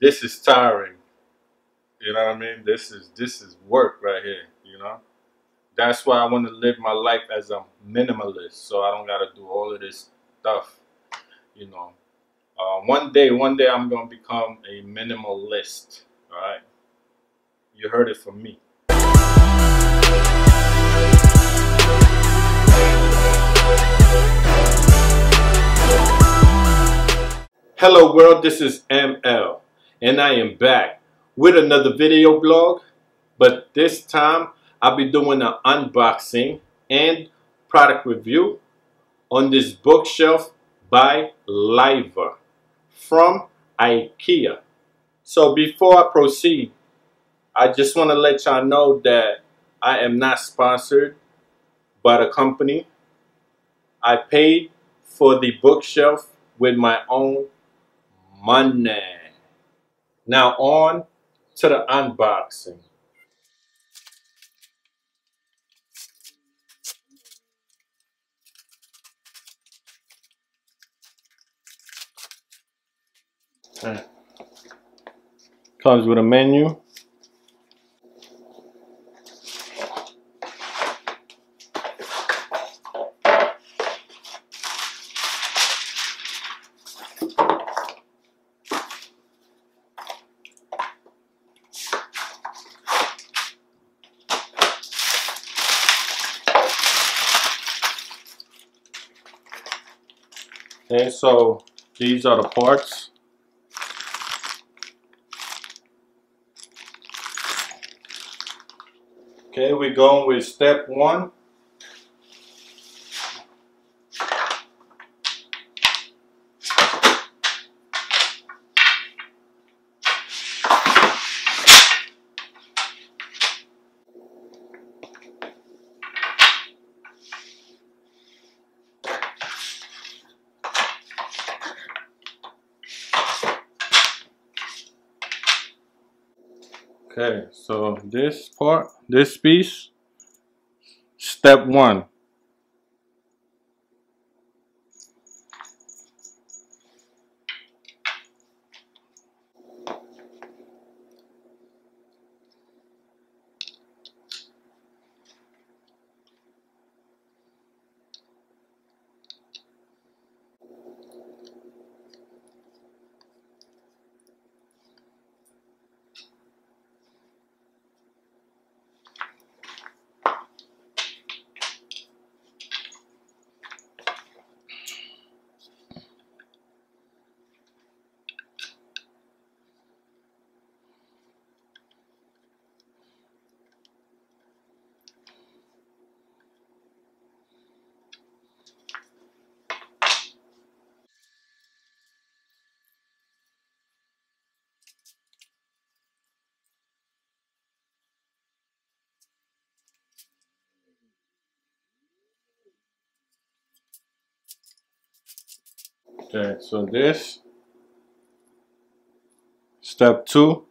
this is tiring. You know what I mean? This is this is work right here. You know. That's why I want to live my life as a minimalist, so I don't gotta do all of this stuff. You know. Uh, one day, one day, I'm gonna become a minimalist. All right. You heard it from me. Hello world, this is ML and I am back with another video blog but this time I'll be doing an unboxing and product review on this bookshelf by Laiva from IKEA. So before I proceed, I just want to let y'all know that I am not sponsored by the company. I paid for the bookshelf with my own money. Now on to the unboxing. Hmm. Comes with a menu. Okay, so these are the parts. Okay, we're going with step one. Okay, so this part, this piece, step one. Okay, so this, step two,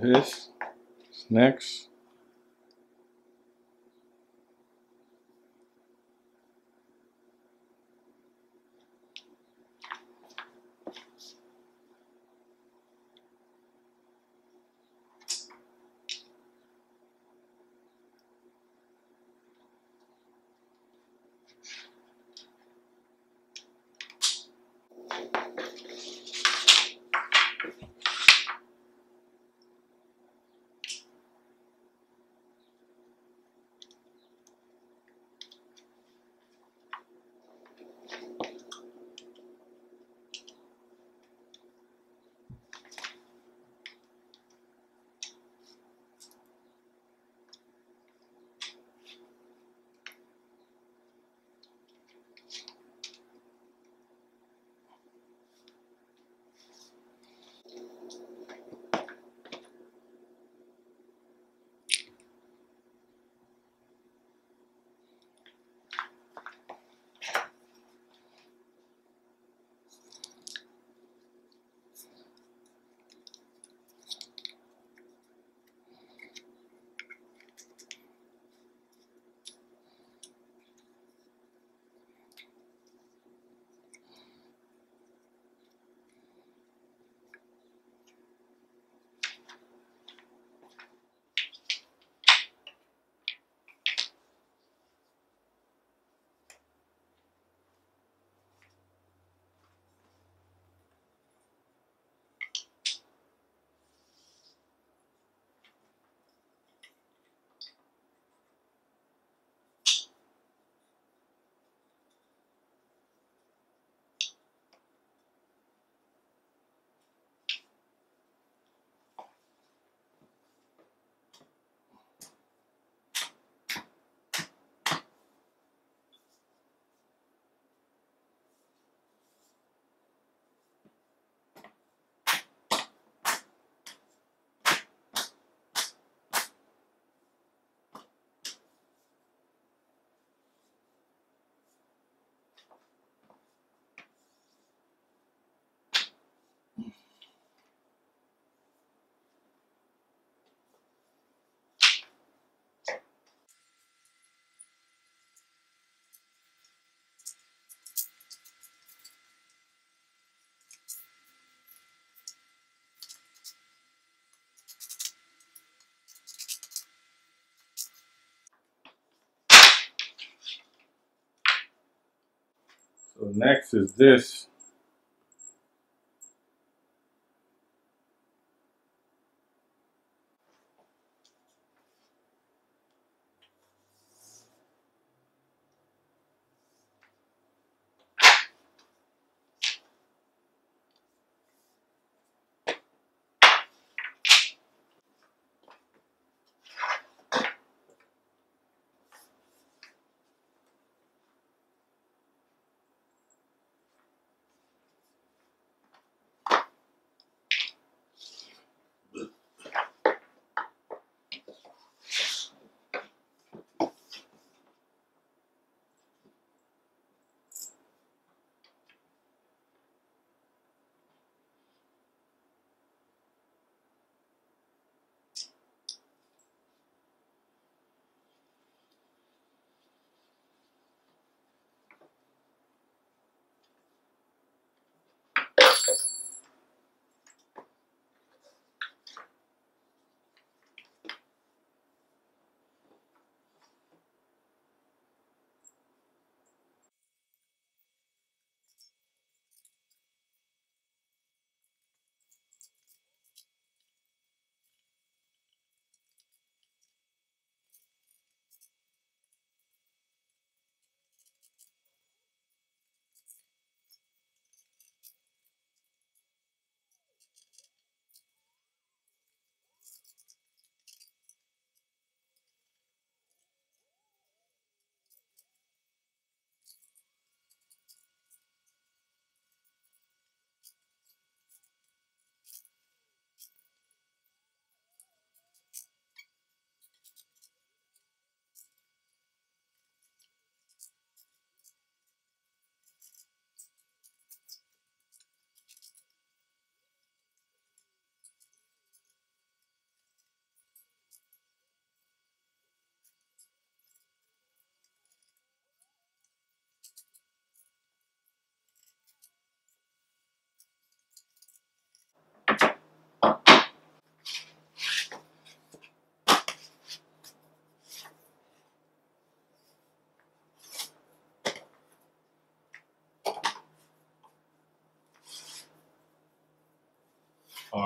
this next. Next is this.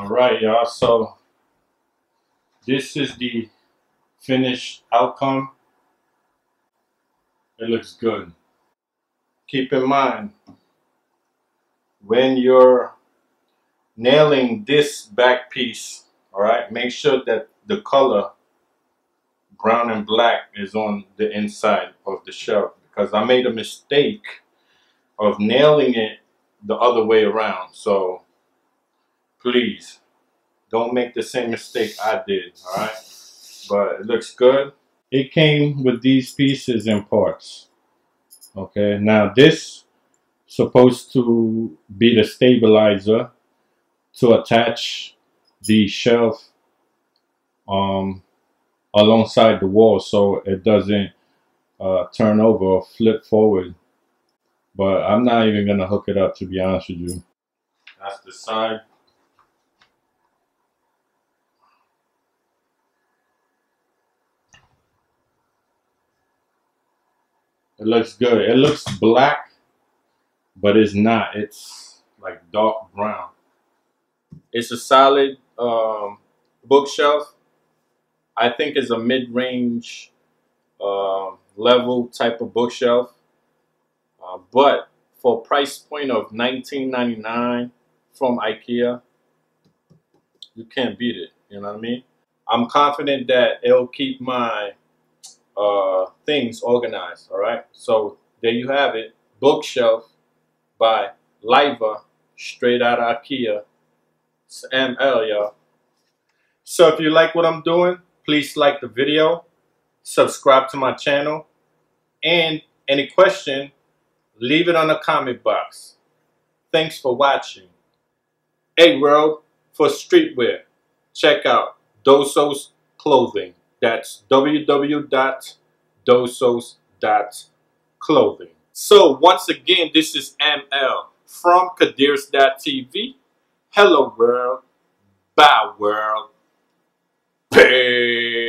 Alright y'all, so this is the finished outcome. It looks good. Keep in mind, when you're nailing this back piece, alright, make sure that the color brown and black is on the inside of the shelf because I made a mistake of nailing it the other way around. So please don't make the same mistake I did, all right? But it looks good. It came with these pieces and parts. Okay, now this supposed to be the stabilizer to attach the shelf um, alongside the wall so it doesn't uh, turn over or flip forward. But I'm not even going to hook it up to be honest with you. That's the side. It looks good. It looks black, but it's not. It's like dark brown. It's a solid um, bookshelf. I think it's a mid-range uh, level type of bookshelf. Uh, but for a price point of $19.99 from IKEA, you can't beat it. You know what I mean? I'm confident that it'll keep my uh, things organized. All right. So there you have it. Bookshelf by Laiva, straight out of IKEA. It's ML, y'all. So if you like what I'm doing, please like the video, subscribe to my channel, and any question, leave it on the comment box. Thanks for watching. Hey world, for streetwear, check out Dosos Clothing. That's www.dosos.clothing. So once again, this is ML from Kadeers.tv. Hello world. Bye world. Peace.